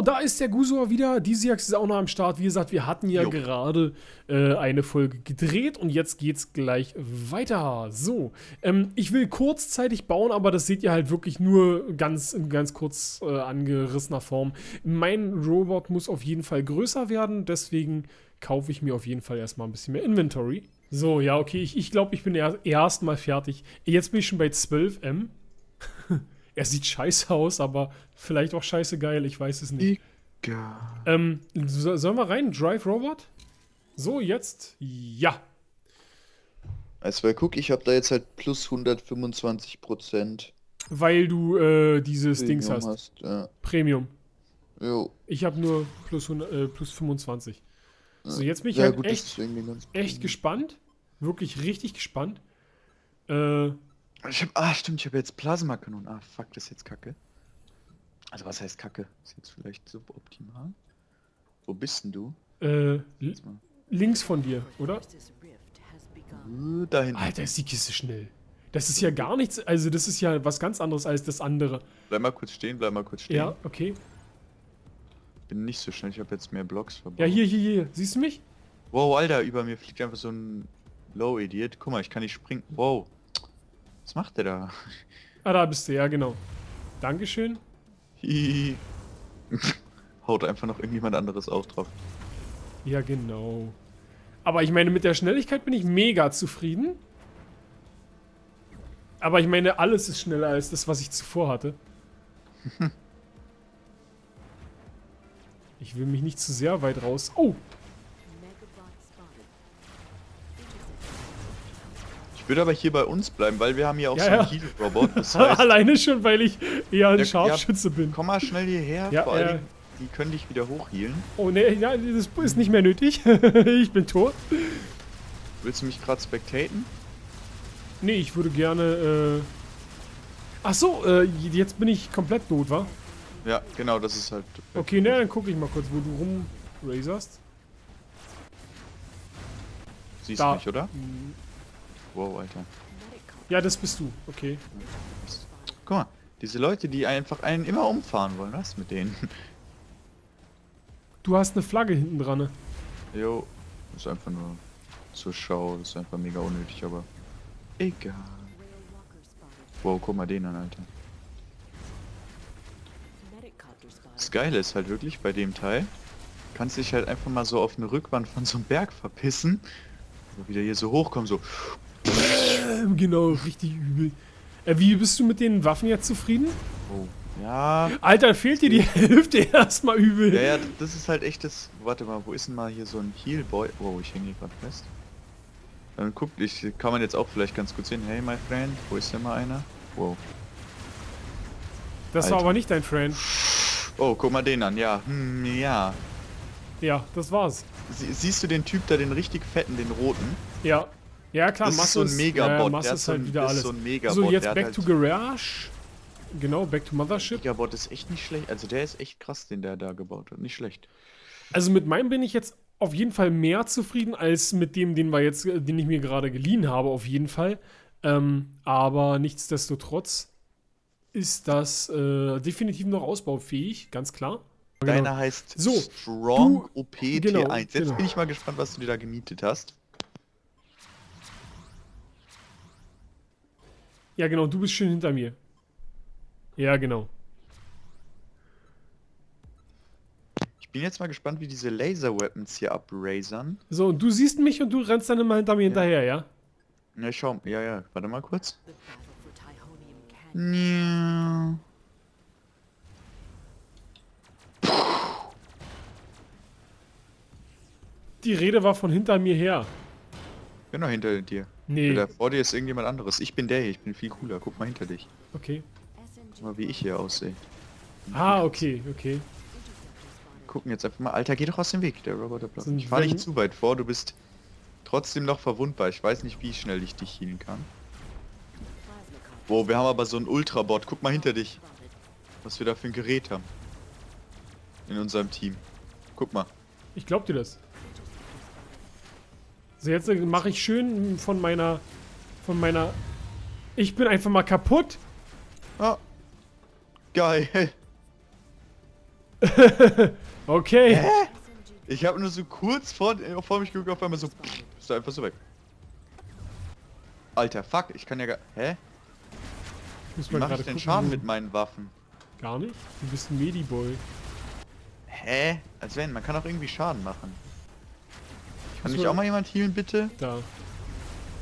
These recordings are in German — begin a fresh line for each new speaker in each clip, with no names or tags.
So, da ist der Gusor wieder. Disiax ist auch noch am Start. Wie gesagt, wir hatten ja
Jo.
gerade äh, eine Folge gedreht und jetzt geht's gleich weiter. So, ähm, ich will kurzzeitig bauen, aber das seht ihr halt wirklich nur ganz in ganz kurz äh, angerissener Form. Mein Robot muss auf jeden Fall größer werden, deswegen kaufe ich mir auf jeden Fall erstmal ein bisschen mehr Inventory. So, ja, okay, ich, ich glaube, ich bin er, erst mal fertig. Jetzt bin ich schon bei 12M. Er sieht scheiße aus, aber vielleicht auch scheiße geil, ich weiß es nicht. Ähm, so, sollen wir rein? Drive Robot? So, jetzt? Ja.
Also, weil guck, ich habe da jetzt halt plus 125 Prozent.
Weil du äh, dieses Dings hast.
Ja.
Premium.
Jo.
Ich habe nur plus, 100, äh, plus 25. So, jetzt bin ich
ja,
halt
gut,
echt, echt
Premium.
gespannt. Wirklich richtig gespannt. Äh,
Ich hab, ah, stimmt, ich habe jetzt Plasmakanonen. Ah, fuck, das ist jetzt kacke. Also, was heißt kacke? Ist jetzt vielleicht suboptimal. Wo bist denn du?
äh, links von dir, oder?
Äh, Da hinten.
Alter, ist die Kiste schnell. Das ist ja gar nichts, also das ist ja was ganz anderes als das andere.
Bleib mal kurz stehen, bleib mal kurz stehen.
Ja, okay.
Bin nicht so schnell, ich habe jetzt mehr Blocks verbaut.
Ja, hier, hier, hier. Siehst du mich?
Wow, Alter, über mir fliegt einfach so ein Low-Idiot. Guck mal, ich kann nicht springen. Wow. Was macht der da?
Ah, da bist du, ja, genau. Dankeschön.
Hihi. Haut einfach noch irgendjemand anderes auch drauf.
Ja, genau. Aber ich meine, mit der Schnelligkeit bin ich mega zufrieden. Aber ich meine, alles ist schneller als das, was ich zuvor hatte. Ich will mich nicht zu sehr weit raus. Oh,
Ich würde aber hier bei uns bleiben, weil wir haben hier auch
Ja,
so
ja.
einen Heal-Robot. Das heißt,
alleine schon, weil ich eher ein
Ja,
Scharfschütze bin.
komm mal schnell hierher.
Ja,
Vor
ja.
Dingen, die können dich wieder hochhealen.
Oh, ne, ja, das ist nicht mehr nötig. ich bin tot.
Willst du mich gerade spectaten?
Nee, ich würde gerne, äh... Ach so, äh, jetzt bin ich komplett tot, wa?
Ja, genau, das ist halt.
Okay, ne, dann gucke ich mal kurz, wo du rumraserst.
Siehst
Da.
du mich, oder? Wow, Alter.
Ja, das bist du. Okay.
Guck mal, diese Leute, die einfach einen immer umfahren wollen, was mit denen?
Du hast eine Flagge hinten dran. ne?
Jo, ist einfach nur zur Schau, das ist einfach mega unnötig, aber egal. Wow, guck mal den an, Alter. Das Geile ist halt wirklich bei dem Teil, kannst dich halt einfach mal so auf eine Rückwand von so einem Berg verpissen, so wieder hier so hochkommen, so.
Ähm, genau, richtig übel. Äh, wie bist du mit den Waffen jetzt zufrieden?
Oh. Ja,
Alter, fehlt dir die Hälfte erstmal übel.
ja, ja, das ist halt echt das. Warte mal, wo ist denn mal hier so ein Healboy? Wow, ich hänge hier gerade fest. Dann guck, ich kann man jetzt auch vielleicht ganz gut sehen. Hey, my friend, wo ist denn mal einer? Wow.
das war
Alter.
aber nicht dein Friend.
Oh, guck mal den an, ja. Hm, ja.
Ja, das war's.
Sie, siehst du den Typ da, den richtig fetten, den roten?
Ja. Ja, klar,
Das ist
Masse
so ein Megabot, der hat
ist
so
halt
ein-
wieder
ist
alles.
so
so, jetzt back
halt-
to Garage. Genau, back to Mothership.
Megabot ist echt nicht schlecht. Also der ist echt krass, den der da gebaut hat. Nicht schlecht.
Also mit meinem bin ich jetzt auf jeden Fall mehr zufrieden als mit dem, den wir jetzt, den ich mir gerade geliehen habe, auf jeden Fall. Ähm, aber nichtsdestotrotz ist das äh, definitiv noch ausbaufähig, ganz klar.
Deiner heißt
So,
Strong
du-
OP T1.
genau,
Jetzt
genau.
bin ich mal gespannt, was du dir da gemietet hast.
Ja, genau, du bist schön hinter mir. Ja, genau.
Ich bin jetzt mal gespannt, wie diese Laser-Weapons hier abrasern.
So, und du siehst mich und du rennst dann immer hinter mir hinterher, ja?
Ja, schau. Ja, ja. Warte mal kurz. Ja.
Die Rede war von hinter mir her.
Genau hinter dir.
Nee,
Da vor dir ist irgendjemand anderes. Ich bin der hier. Ich bin viel cooler. Guck mal hinter dich.
okay.
Guck mal, wie ich hier aussehe.
Ah, okay, okay.
Gucken jetzt einfach mal. Alter, geh doch aus dem Weg, der Roboter. Ich fahr
wenn-
nicht zu weit vor. Du bist trotzdem noch verwundbar. Ich weiß nicht, wie schnell ich dich healen kann. Wow, wir haben aber so einen Ultrabot. Guck mal hinter dich. Was wir da für ein Gerät haben. In unserem Team. Guck mal.
Ich glaub dir das. So, jetzt mache ich schön von meiner. Von meiner. Ich bin einfach mal kaputt.
Ah. Geil.
okay.
Hä? Ich habe nur so kurz vor, äh, vor mich geguckt, auf einmal so, pff, ist da einfach so weg. Alter, fuck, ich kann ja gar... Hä?
Ich muss
Wie
mal
mach
gerade
ich denn
gucken,
Schaden mit meinen Waffen?
Gar nicht? Du bist ein Mediboy.
Hä? Als wenn, man kann auch irgendwie Schaden machen. Kann mich auch mal jemand healen, bitte?
Da.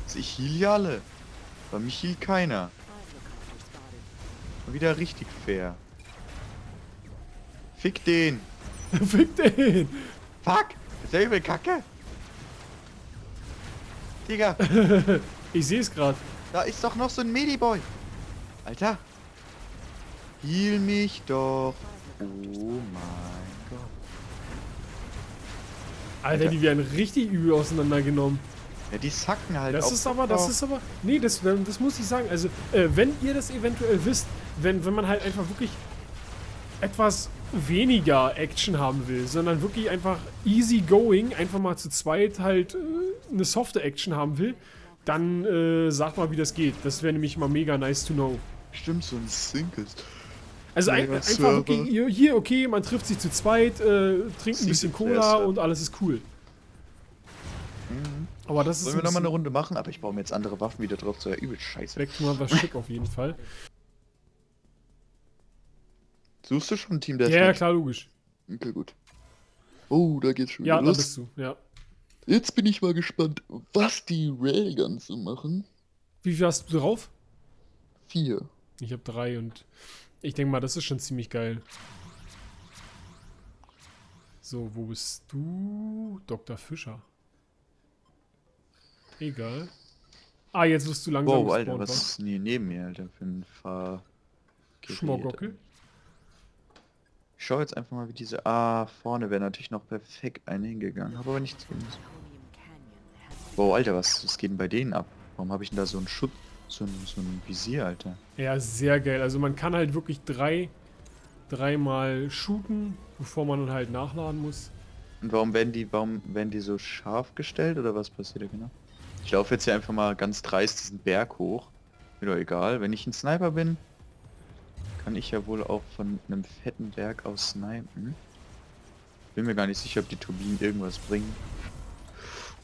Also ich heal ja alle. Bei mich healt keiner. Wieder richtig fair. Fick den.
Fick den!
Fuck! Ist der übel kacke? Digga,
Ich sehe es gerade.
da ist doch noch so ein Mediboy. Alter. Heal mich doch. Oh mein.
Alter, die werden richtig übel auseinandergenommen.
Ja, die sacken halt
Das ist aber, das ist aber. Nee, das, das muss ich sagen. Also, äh, wenn ihr das eventuell wisst, wenn, wenn man halt einfach wirklich etwas weniger Action haben will, sondern wirklich einfach easy going, einfach mal zu zweit halt äh, eine softe Action haben will, dann äh, sagt mal, wie das geht. Das wäre nämlich mal mega nice to know.
Stimmt, so ein Singles.
Also ein, einfach wirklich, hier, okay, man trifft sich zu zweit, äh, trinkt ein bisschen Cola und alles ist cool.
Mhm.
Aber das ist
Wollen wir nochmal eine Runde machen? Aber ich baue mir jetzt andere Waffen wieder drauf, so ja übel scheiße.
Back to Mother Ship auf jeden Fall.
Suchst du schon ein Team
Ja,
Deathmatch?
ja, klar, logisch.
Okay, gut. Oh, da geht's schon
Ja,
wieder los.
bist du, ja.
Jetzt bin ich mal gespannt, was die Railguns so machen.
Wie viel hast du drauf?
Vier.
Ich habe drei und ich denke mal, das ist schon ziemlich geil. So, wo bist du? Dr. Fischer. Egal. Ah, jetzt wirst du langsam
Wow, Alter,
gespawnt,
was
wa?
ist denn hier neben mir, Alter, für ein Fahr...
Schmorgockel.
Ich schau jetzt einfach mal, wie diese... Ah, vorne wäre natürlich noch perfekt eine hingegangen. Habe aber nichts drin. Wow, Alter, was, was geht denn bei denen ab? Warum habe ich denn da so einen Schutz... So ein, so ein Visier, Alter?
Ja, sehr geil. Also man kann halt wirklich drei, dreimal shooten, bevor man dann halt nachladen muss.
Und warum werden die, warum werden die so scharf gestellt oder was passiert da genau? Ich laufe jetzt hier einfach mal ganz dreist diesen Berg hoch. Mir doch egal. Wenn ich ein Sniper bin, kann ich ja wohl auch von einem fetten Berg aus snipen. Bin mir gar nicht sicher, ob die Turbinen irgendwas bringen.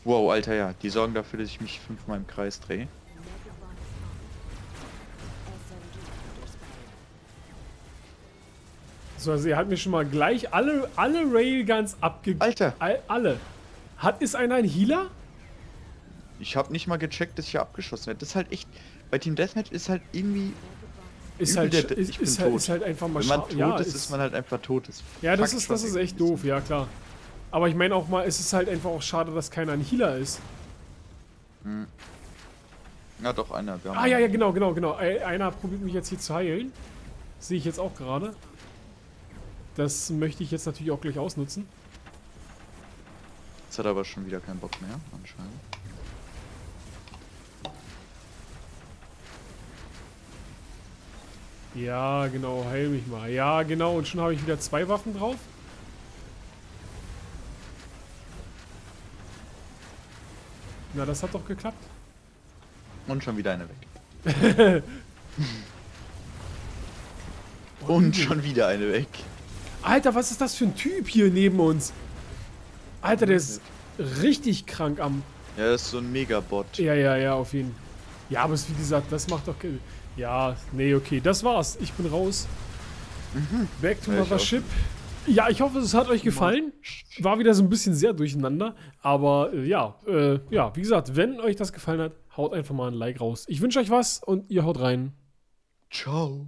Wow, Alter, ja. Die sorgen dafür, dass ich mich fünfmal im Kreis drehe.
Also er hat mir schon mal gleich alle, alle Railguns abge...
Alter,
All, alle. Hat, ist einer ein Healer?
ich habe nicht mal gecheckt, dass ich hier abgeschossen werde. Das ist halt echt... Bei Team Deathmatch ist halt irgendwie...
Ist halt,
der-
ist,
ich bin
ist, halt,
tot.
ist halt einfach mal
Wenn man tot
ja,
ist, ist man halt einfach tot. Das
Ja, das ist, das ist echt doof, ja klar. Aber ich meine auch mal, es ist halt einfach auch schade, dass keiner ein Healer ist.
Hm. Ja, doch, einer.
Ah ja, ja, genau, genau, genau. Ei- Einer probiert mich jetzt hier zu heilen. Sehe ich jetzt auch gerade. Das möchte ich jetzt natürlich auch gleich ausnutzen.
Jetzt hat er aber schon wieder keinen Bock mehr, anscheinend.
Ja, genau, heil mich mal. Ja, genau, und schon habe ich wieder zwei Waffen drauf. Na, das hat doch geklappt.
Und schon wieder eine weg. Und schon wieder eine weg.
Alter, was ist das für ein Typ hier neben uns? Alter, der ist richtig krank am...
Ja, das ist so ein Megabot.
Ja, ja, ja, auf jeden Fall. Ja, aber es, wie gesagt, das macht doch... Ja, nee, okay, das war's. Ich bin raus. Back to
Ja,
Mother. Ship. Ja, ich hoffe, es hat euch gefallen. War wieder so ein bisschen sehr durcheinander. Aber äh, ja, äh, ja, wie gesagt, wenn euch das gefallen hat, haut einfach mal ein Like raus. Ich wünsche euch was und ihr haut rein.
Ciao.